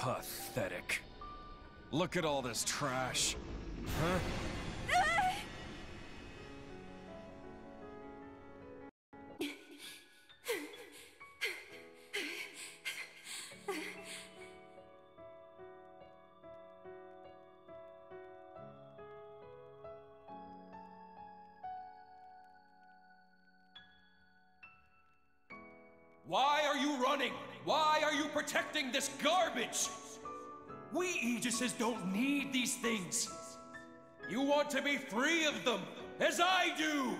Pathetic. Look at all this trash. Huh? Why are you running? Why are you protecting this garbage? We Aegises don't need these things. You want to be free of them, as I do!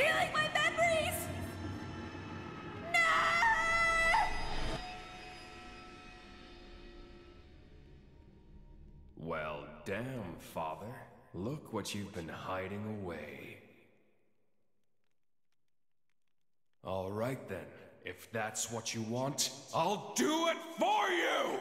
Stealing my memories! No! Well, damn, father. Look what you've been hiding away. All right then. If that's what you want, I'll do it for you!